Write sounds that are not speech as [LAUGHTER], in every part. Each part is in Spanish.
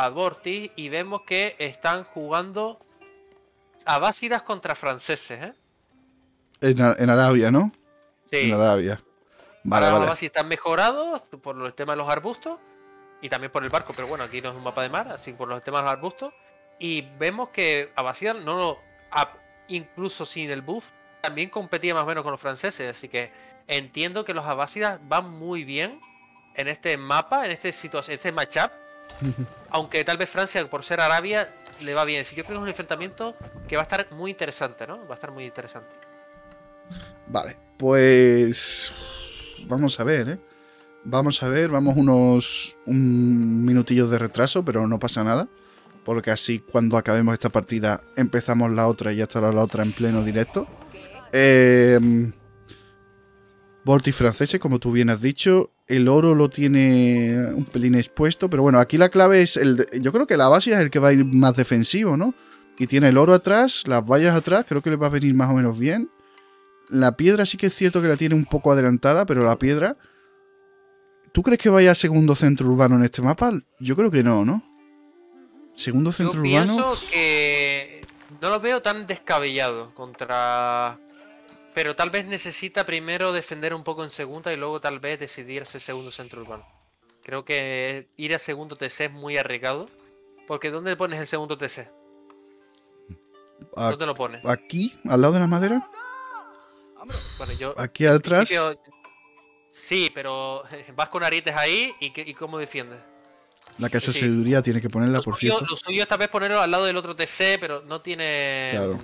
a Vortis y vemos que están jugando abásidas contra franceses, ¿eh? En, Ar- en Arabia, ¿no? Sí. En Arabia. Vale, Ahora los vale. están mejorados por el tema de los arbustos y también por el barco, pero bueno, aquí no es un mapa de mar, así por los temas de los arbustos. Y vemos que Abasia no lo. incluso sin el buff, también competía más o menos con los franceses. Así que entiendo que los abásidas van muy bien en este mapa, en este en este matchup. [LAUGHS] Aunque tal vez Francia, por ser Arabia, le va bien. Que yo creo que es un enfrentamiento que va a estar muy interesante, ¿no? Va a estar muy interesante. Vale, pues vamos a ver, ¿eh? Vamos a ver, vamos unos un minutillos de retraso, pero no pasa nada, porque así cuando acabemos esta partida empezamos la otra y ya estará la otra en pleno directo. Eh, Vortis franceses, como tú bien has dicho, el oro lo tiene un pelín expuesto, pero bueno, aquí la clave es el, yo creo que la base es el que va a ir más defensivo, ¿no? Y tiene el oro atrás, las vallas atrás, creo que le va a venir más o menos bien. La piedra sí que es cierto que la tiene un poco adelantada, pero la piedra. ¿Tú crees que vaya a segundo centro urbano en este mapa? Yo creo que no, ¿no? Segundo Yo centro urbano. pienso que no lo veo tan descabellado contra. Pero tal vez necesita primero defender un poco en segunda y luego tal vez decidir ese segundo centro urbano. Creo que ir a segundo TC es muy arriesgado. Porque ¿dónde pones el segundo TC? A- ¿Dónde lo pones? Aquí, al lado de la madera. Bueno, yo. Aquí atrás. Sí, pero vas con arites ahí y, y cómo defiendes. La casa de sí. sabiduría tiene que ponerla, por suyo, cierto. lo suyo es tal vez ponerlo al lado del otro TC, pero no tiene. Claro.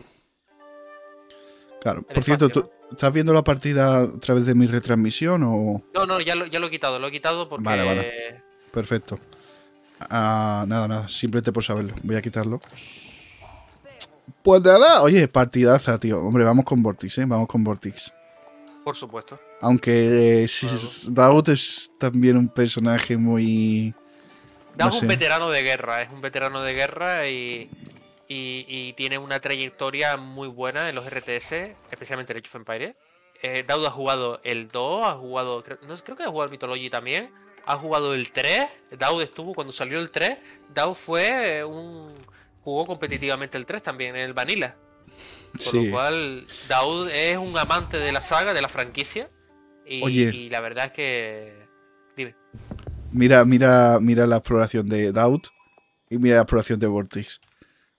Claro. Por cierto, espacio, ¿tú estás viendo la partida a través de mi retransmisión o.? No, no, ya lo, ya lo he quitado, lo he quitado porque. Vale, vale. Perfecto. Ah, nada, nada, simplemente por saberlo. Voy a quitarlo. Pues nada, oye, partidaza, tío. Hombre, vamos con Vortix, ¿eh? Vamos con Vortix. Por supuesto. Aunque eh. Daud es también un personaje muy. No un sé. veterano de guerra, es un veterano de guerra y, y, y tiene una trayectoria muy buena en los RTS, especialmente en Age of Empires. Eh, Daud ha jugado el 2, ha jugado, creo, no, creo que ha jugado el Mythology también, ha jugado el 3, Daud estuvo cuando salió el 3, Daud fue un... jugó competitivamente el 3 también, en el Vanilla. Con Sí. lo cual, Daud es un amante de la saga, de la franquicia. Y, Oye. y la verdad es que... Dime. Mira, mira, mira la exploración de Daud y mira la exploración de Vortix.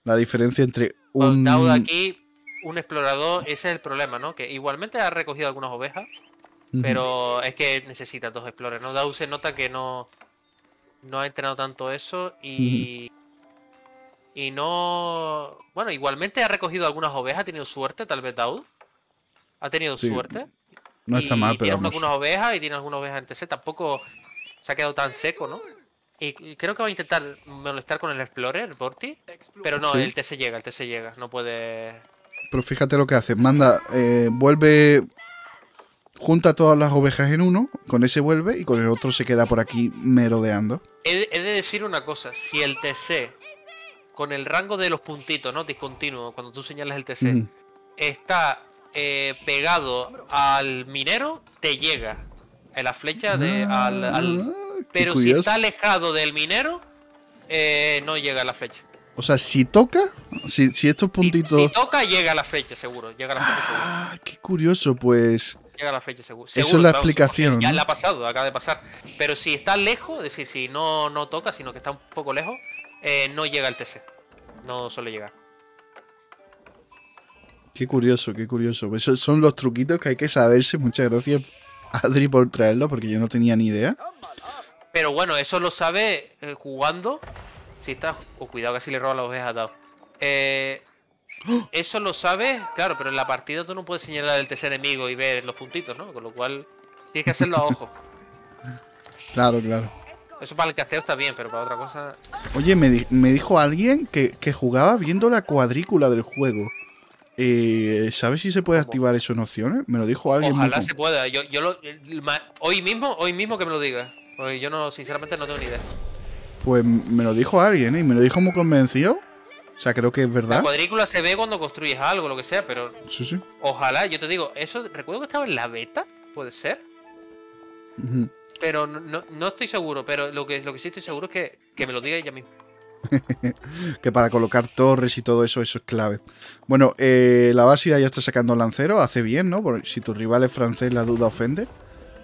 La diferencia entre Con un. Daud aquí, un explorador, ese es el problema, ¿no? Que igualmente ha recogido algunas ovejas, pero es que necesita dos explorers, ¿no? Daud se nota que no, no ha entrenado tanto eso y. Y no. Bueno, igualmente ha recogido algunas ovejas, ha tenido suerte, tal vez Daud. Ha tenido Sí, suerte. No está y mal, pero Tiene algunas ovejas y tiene algunas ovejas en TC. Tampoco se ha quedado tan seco, ¿no? Y, creo que va a intentar molestar con el Explorer, Borti. Pero no, Sí. el TC llega, el TC llega. No puede. Pero fíjate lo que hace. Manda, eh, vuelve. Junta todas las ovejas en uno. Con ese vuelve y con el otro se queda por aquí merodeando. He, de- he de decir una cosa, si el TC, con el rango de los puntitos, ¿no? Discontinuo, cuando tú señalas el TC, está eh, pegado al minero, te llega. En la flecha de. al, al- Ah, Pero si está alejado del minero, eh, no llega a la flecha. O sea, si toca, si, si estos puntitos. Si, toca, llega a la flecha, seguro. Llega a la flecha, seguro. Ah, qué curioso, pues. Llega a la flecha, seguro. Eso es la explicación, Ya le ha pasado, acaba de pasar. Pero si está lejos, es decir, si no, no toca, sino que está un poco lejos, eh, no llega al TC. No suele llegar. Qué curioso, qué curioso. Pues Esos son los truquitos que hay que saberse. Muchas gracias, Adri, por traerlo, porque yo no tenía ni idea. Pero bueno, eso lo sabe eh, jugando. Si está. Oh, cuidado, casi le roba las ovejas a. Eh, eso lo sabes, claro, pero en la partida tú no puedes señalar el TC enemigo y ver los puntitos, ¿no? Con lo cual tienes que hacerlo a ojo. Claro, claro. Eso para el casteo está bien, pero para otra cosa. Oye, me, di- me dijo alguien que, que jugaba viendo la cuadrícula del juego. Eh, ¿Sabes si se puede ¿Cómo? activar eso en opciones? Me lo dijo alguien. Ojalá se pueda. Yo, yo lo, hoy mismo, hoy mismo que me lo diga. Porque yo no, sinceramente no tengo ni idea. Pues me lo dijo alguien, ¿eh? Y me lo dijo muy convencido. O sea, creo que es La verdad. cuadrícula se ve cuando construyes algo, lo que sea, pero Sí, sí. ojalá, yo te digo, eso recuerdo que estaba en la beta, puede ser. Pero no, no, no estoy seguro, pero lo que, lo que sí estoy seguro es que, que me lo diga ella misma. [LAUGHS] que para colocar torres y todo eso, eso es clave. Bueno, eh, la Básida ya está sacando lancero, hace bien, ¿no? Porque si tu rival es francés, la duda ofende.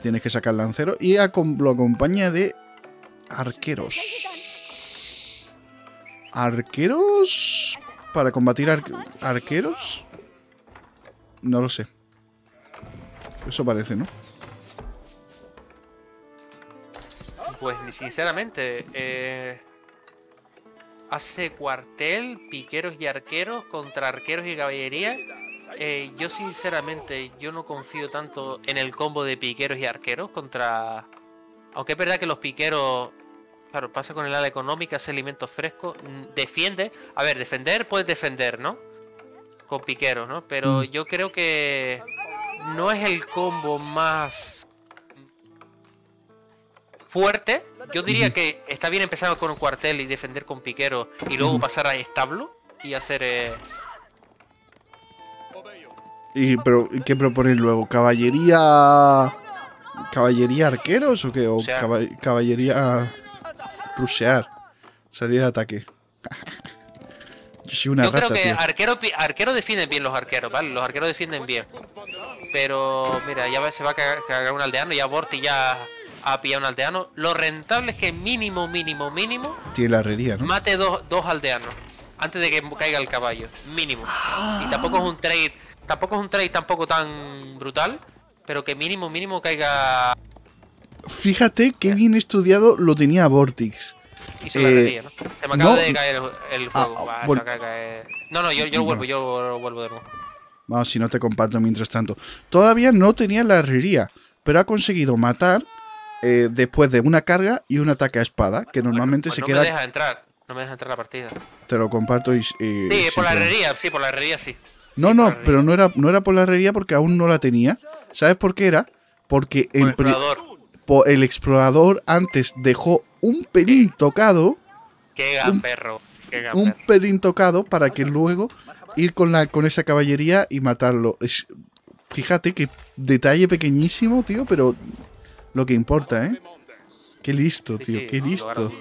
Tienes que sacar lancero. Y lo acompaña de arqueros. ¿Arqueros? ¿Para combatir arqueros? No lo sé. Eso parece, ¿no? Pues sinceramente, eh, hace cuartel, piqueros y arqueros contra arqueros y caballería. Eh, yo sinceramente, yo no confío tanto en el combo de piqueros y arqueros contra... Aunque es verdad que los piqueros, claro, pasa con el ala económica, hace alimentos frescos, defiende. A ver, defender puedes defender, ¿no? Con piqueros, ¿no? Pero mm. yo creo que no es el combo más fuerte. Yo diría que está bien empezar con un cuartel y defender con piquero y luego pasar a establo y hacer... Eh... ¿Y pero, qué proponen luego? ¿Caballería... ¿Caballería arqueros o qué? ¿O caballería... Rushear. Salir de ataque. Yo, creo que arquero, arquero defienden bien los arqueros, ¿vale? Los arqueros defienden bien. Pero mira, ya se va a cagar un aldeano, ya Borti ya a pillar un aldeano. Lo rentable es que mínimo, mínimo, mínimo. Tiene la herrería, ¿no? Mate dos, dos aldeanos. Antes de que caiga el caballo. Mínimo. Y tampoco es un trade. Tampoco es un trade tampoco tan brutal. Pero que mínimo, mínimo caiga. Fíjate qué bien estudiado lo tenía Vortix. Y se, eh, ¿no? se me acaba de caer el, ah, juego. No, no, yo, yo vuelvo, yo vuelvo de nuevo. Vamos, si no te comparto mientras tanto. Todavía no tenía la herrería, pero ha conseguido matar eh, después de una carga y un ataque a espada, que normalmente pues se queda... No me deja entrar, no me deja entrar la partida. Te lo comparto y... sí, por la herrería, sí, por la herrería sí. No, no, pero no era, no era por la herrería porque aún no la tenía. ¿Sabes por qué era? Porque el, explorador. el explorador antes dejó un pelín tocado. Qué un, perro. un pelín tocado para que luego ir con, la, con esa caballería y matarlo. fíjate que detalle pequeñísimo, tío, pero lo que importa, ¿eh? Qué listo, tío, qué listo.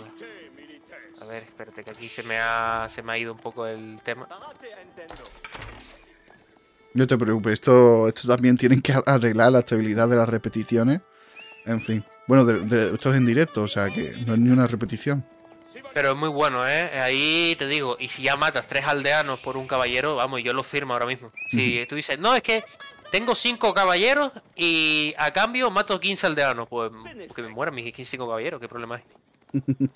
A ver, espérate, que aquí se me ha, se me ha ido un poco el tema. No te preocupes, esto, esto también tienen que arreglar la estabilidad de las repeticiones. En fin. Bueno, esto es en directo, o sea que no es ni una repetición. Pero es muy bueno, ¿eh? Ahí te digo, y si ya matas tres aldeanos por un caballero, vamos, yo lo firmo ahora mismo. Si tú dices, no, es que tengo 5 caballeros y a cambio mato 15 aldeanos. Pues que me mueran mis 15 caballeros, ¿qué problema hay? [LAUGHS]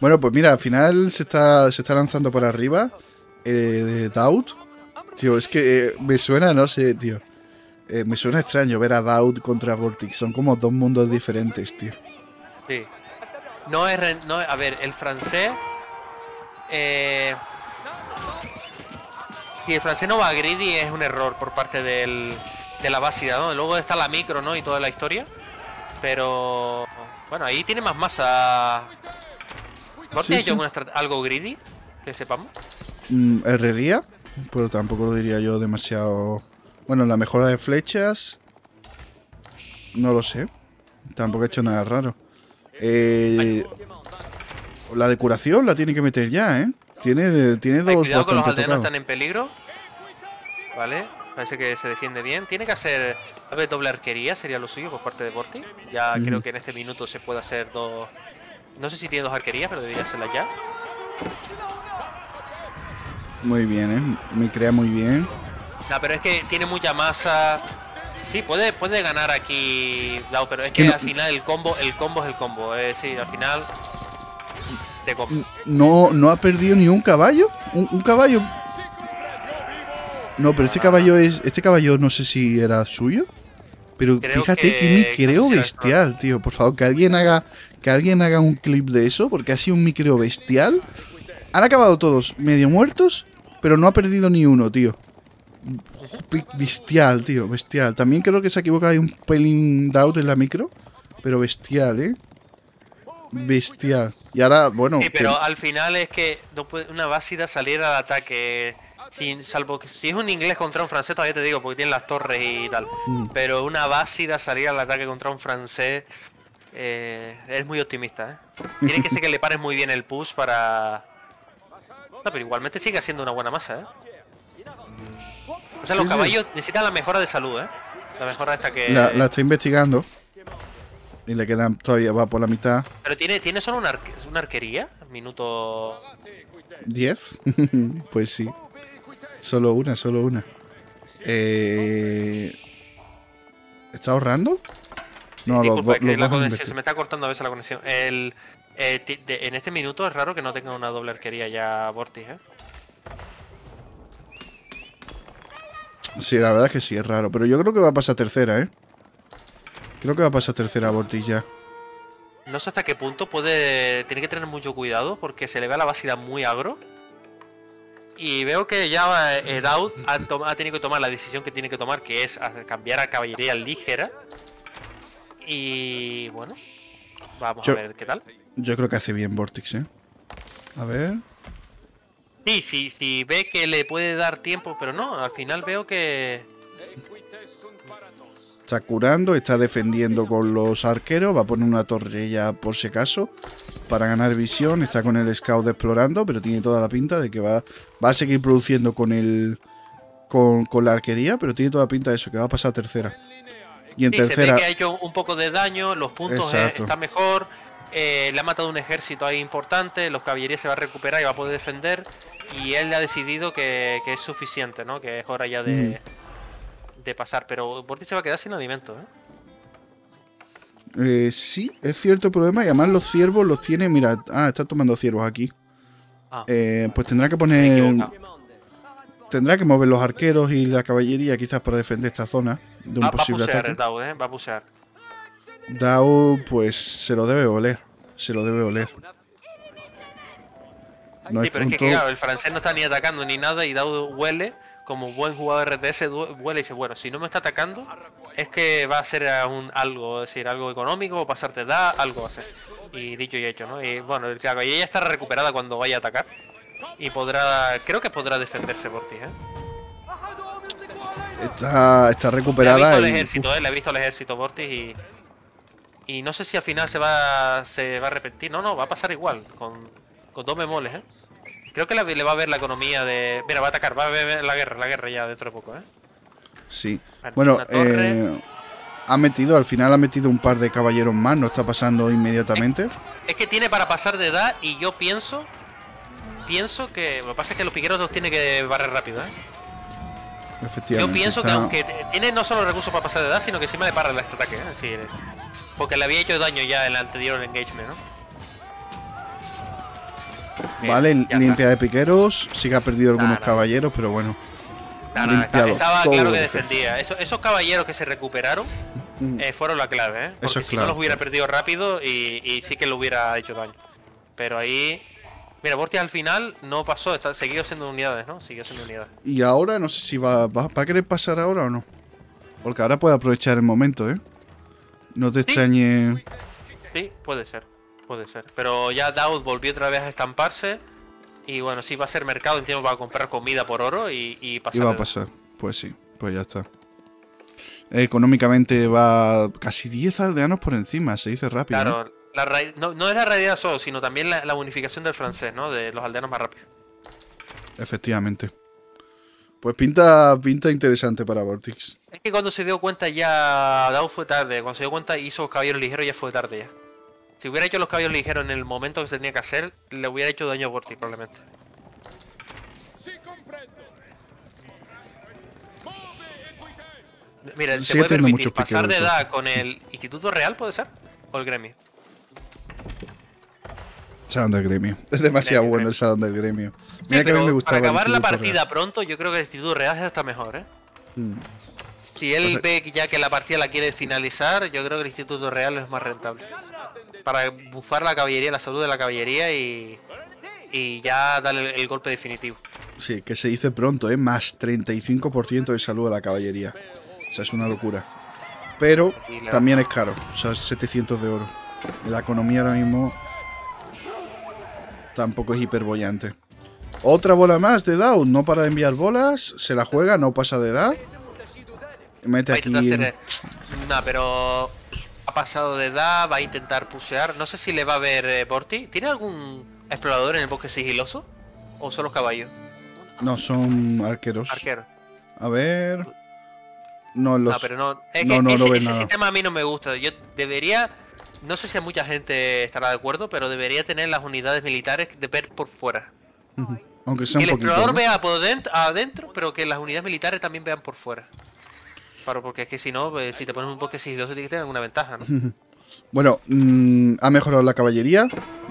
bueno, pues mira, al final se está, se está lanzando por arriba eh, Daud. Tío, es que eh, me suena, no sé, tío. Eh, me suena extraño ver a Daud contra Vortix. Son como dos mundos diferentes, tío. Sí. No es. No, a ver, el francés. Eh, si el francés no va a greedy es un error por parte del, de la base, ¿no? Luego está la micro, ¿no? Y toda la historia. Pero... Bueno, ahí tiene más masa... ¿No sí, algo greedy? Que sepamos. Mm, herrería, pero tampoco lo diría yo demasiado... Bueno, la mejora de flechas... No lo sé. Tampoco he hecho nada raro. Eh, la decoración la tiene que meter ya, ¿eh? Tiene, tiene dos cuidado con los aldeanos están en peligro. Vale, parece que se defiende bien. Tiene que hacer a ver, doble arquería, sería lo suyo por parte de Borti. Ya creo que en este minuto se puede hacer dos... No sé si tiene dos arquerías, pero debería hacerla ya. Muy bien, ¿eh? Me crea muy bien. No, pero es que tiene mucha masa. Sí, puede, puede ganar aquí pero es, que, al final el combo, el combo es el combo. Es decir, al final no, no ha perdido ni un caballo. Un, caballo. No, pero este caballo es. Este caballo no sé si era suyo. Pero fíjate que, mi creo bestial, tío. Por favor, que alguien haga. Que alguien haga un clip de eso. Porque ha sido un micreo bestial. Han acabado todos medio muertos. Pero no ha perdido ni uno, tío. Bestial, tío, bestial. También creo que se ha equivocado hay un pelín doubt en la micro. Pero bestial, eh. Bestial. Y ahora, bueno. Sí, pero al final es que no puede una básida salir al ataque. Sin, salvo que si es un inglés contra un francés, todavía te digo, porque tiene las torres y tal. Mm. Pero una básida salir al ataque contra un francés. Eh, eres muy optimista, ¿eh? Tiene que ser que le pares muy bien el push para... No, pero igualmente sigue siendo una buena masa, ¿eh? O sea, los sí. caballos necesitan la mejora de salud, ¿eh? La mejora esta que... La, la está investigando. Y le quedan todavía, va por la mitad. Pero tiene, tiene solo una, arque- una arquería. Minuto... ¿10? [LAUGHS] pues sí. Solo una, solo una. Eh... ¿Está ahorrando? No, los, que la dos conexión- se me está cortando a veces la conexión. El, eh, de- en este minuto es raro que no tenga una doble arquería ya Vortis, ¿eh? Sí, la verdad es que sí, es raro. Pero yo creo que va a pasar tercera, ¿eh? Creo que va a pasar tercera Vortis ya. No sé hasta qué punto puede. Tiene que tener mucho cuidado porque se le ve a la base muy agro. Y veo que ya eh, Daud ha, ha tenido que tomar la decisión que tiene que tomar, que es cambiar a caballería ligera. Y bueno, vamos Yo- a ver qué tal. Yo creo que hace bien Vortex, ¿eh? A ver. Sí, sí, sí, ve que le puede dar tiempo, pero no, al final veo que. Está curando, está defendiendo con los arqueros. Va a poner una torre ya por si acaso. Para ganar visión. Está con el scout explorando. Pero tiene toda la pinta de que va, va a seguir produciendo con el. Con, con la arquería. Pero tiene toda la pinta de eso, que va a pasar a tercera. Y en Sí, se tercera. ve que ha hecho un poco de daño, los puntos eh, Exacto. están mejor, eh, le ha matado un ejército ahí importante, los caballerías se va a recuperar y va a poder defender. Y él ha decidido que, que es suficiente, ¿no? Que es hora ya de, de pasar. Pero Borti se va a quedar sin alimento, ¿eh? Eh, sí, es cierto el problema. Y además los ciervos los tiene. Mira, ah, está tomando ciervos aquí. Ah, Eh, pues tendrá que poner. Tendrá que mover los arqueros y la caballería quizás para defender esta zona de un Va, va a posible pusear ataque. el ¿eh? Va a pusear. Dao, pues se lo debe oler. Se lo debe oler. No Sí, es pero es que claro, el francés no está ni atacando ni nada y Dao huele, como buen jugador RTS, huele y dice, bueno, si no me está atacando, es que va a ser un, algo, es decir, algo económico, o pasarte da, algo va a ser. Y dicho y hecho, ¿no? Y bueno, el caballo ya estará recuperada cuando vaya a atacar. Y podrá, creo que podrá defenderse por ti, ¿eh? Está, está Le ha recuperada. visto el y- ejército, ¿eh? Le ha visto el ejército Vortis y... Y no sé si al final se va se va a arrepentir. No, no, va a pasar igual, con, con dos memoles, ¿eh? Creo que la- le va a ver la economía de... Mira, va a atacar, va a ver la guerra, la guerra ya dentro de poco, ¿eh? Sí. Bueno, eh, ha metido, al final ha metido un par de caballeros más. No está pasando inmediatamente. Es que tiene para pasar de edad y yo pienso... Pienso que... Lo que pasa es que los piqueros los tiene que barrer rápido, ¿eh? Yo Efectivamente. pienso que aunque tiene no solo recursos para pasar de edad, sino que encima le para este ataque, ¿eh? Sí, porque le había hecho daño ya en el anterior engagement, ¿no? Bien, Vale, está. limpia de piqueros. Sí que ha perdido algunos caballeros, pero bueno. Estaba todo claro que defendía. Eso- esos caballeros que se recuperaron Mm. eh, fueron la clave, ¿eh? Porque Eso es si no los hubiera perdido rápido y, y sí que le hubiera hecho daño. Pero ahí... Mira, Bortia al final no pasó, está, siguió siendo unidades, ¿no? Siguió siendo unidades. Y ahora no sé si va, va, va a querer pasar ahora o no. Porque ahora puede aprovechar el momento, ¿eh? No te extrañe. Sí, puede ser, puede ser. Pero ya Daud volvió otra vez a estamparse. Y bueno, sí va a ser mercado, entiendo, para comprar comida por oro y, y pasar. Y va a pasar. Pues sí, pues ya está. Económicamente va casi 10 aldeanos por encima, se dice rápido. ¿no? Claro, la ra- no, no es la realidad solo, sino también la, la unificación del francés, ¿no? De los aldeanos más rápidos. Efectivamente. Pues pinta, pinta interesante para Vortex. Es que cuando se dio cuenta ya Daud fue tarde. Cuando se dio cuenta hizo los caballeros ligeros ya fue tarde ya. Si hubiera hecho los caballeros ligeros en el momento que se tenía que hacer, le hubiera hecho daño a Borti probablemente. Mira, se puede permitir pasar de edad con el Instituto Real, ¿puede ser? ¿O el gremio? Salón del gremio. [LAUGHS] Es demasiado bueno el salón del gremio. Sí, Mira que a mí me gustaba. para acabar la partida pronto, yo creo que el Instituto Real está mejor, ¿eh? Mm. Si él Entonces- ve que ya que la partida la quiere finalizar, yo creo que el Instituto Real es más rentable. Para bufar la caballería, la salud de la caballería y, y ya darle el, el golpe definitivo. Sí, que se dice pronto, ¿eh? Más 35% de salud a la caballería. O sea, es una locura. Pero también es caro. O sea, 700 de oro. La economía ahora mismo tampoco es hiperbollante. Otra bola más de Down. No para de enviar bolas. Se la juega, no pasa de edad. Mete aquí. en- hacer- No, pero pasado de edad, va a intentar pusear. No sé si le va a ver eh, Borti. ¿Tiene algún explorador en el bosque sigiloso? ¿O son los caballos? No, son arqueros. Arquero. A ver. No, los... No, pero no. Es no, que no, ese, no ese sistema a mí no me gusta. Yo debería. No sé si a mucha gente estará de acuerdo, pero debería tener las unidades militares de ver por fuera. Aunque sea Que un el poquito. explorador ¿no? vea por dentro, adentro, pero que las unidades militares también vean por fuera. Claro, porque es que si no, pues, si te pones un bosque sigiloso, tiene que tener alguna ventaja, ¿no? Bueno, mm, ha mejorado la caballería,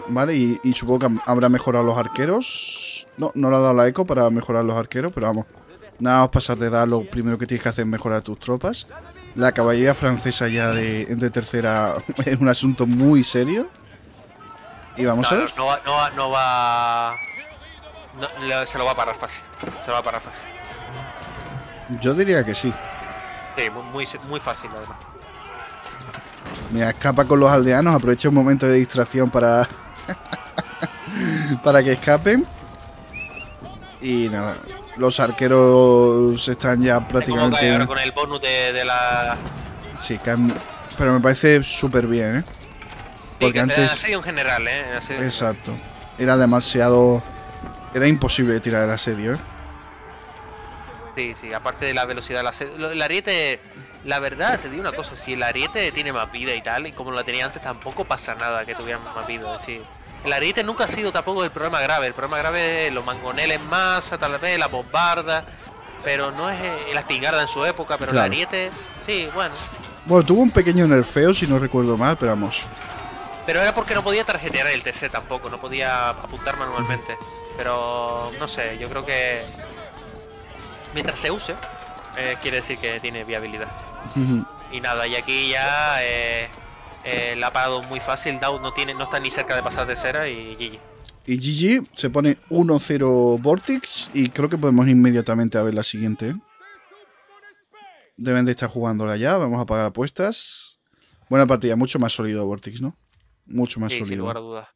¿vale? Y, y supongo que habrá mejorado los arqueros. No, no le ha dado la eco para mejorar los arqueros, pero vamos. Nada más pasar de edad, lo primero que tienes que hacer es mejorar tus tropas. La caballería francesa ya de, de tercera [LAUGHS] es un asunto muy serio. Y vamos a ver. no va, no va, no va- se lo va a parar fácil. Se lo va a parar fácil. Yo diría que sí. Sí, muy, muy, muy fácil además. Mira, escapa con los aldeanos, aprovecha un momento de distracción para. [LAUGHS] para que escapen. Y nada, los arqueros están ya prácticamente. ahora con el bonus de, de la. Sí, caen- Pero me parece súper bien, ¿eh? Sí, Porque que- antes- En general, ¿eh? En. Exacto. Era demasiado. Era imposible tirar el asedio, ¿eh? Sí, sí, aparte de la velocidad del asedio. El ariete, la verdad, te digo una cosa, si el ariete tiene más vida y tal, y como lo tenía antes, tampoco pasa nada que tuviera más vida. Es decir, el ariete nunca ha sido tampoco el problema grave. El problema grave es los mangoneles en masa, tal vez, la bombarda. Pero no es eh, la espingarda en su época, pero Claro. el ariete, sí, bueno. Bueno, tuvo un pequeño nerfeo, si no recuerdo mal, pero vamos. Pero era porque no podía tarjetear el TC tampoco, no podía apuntar manualmente. Pero no sé, yo creo que mientras se use, eh, quiere decir que tiene viabilidad. Y nada, y aquí ya eh, eh, la ha parado muy fácil. Down no tiene, no está ni cerca de pasar de cera y GG. Y GG se pone 1-0 Vortex y creo que podemos inmediatamente a ver la siguiente. Deben de estar jugándola ya, vamos a pagar apuestas. Buena partida, mucho más sólido Vortex, ¿no? Mucho más Sí, sin sólido. lugar a dudas.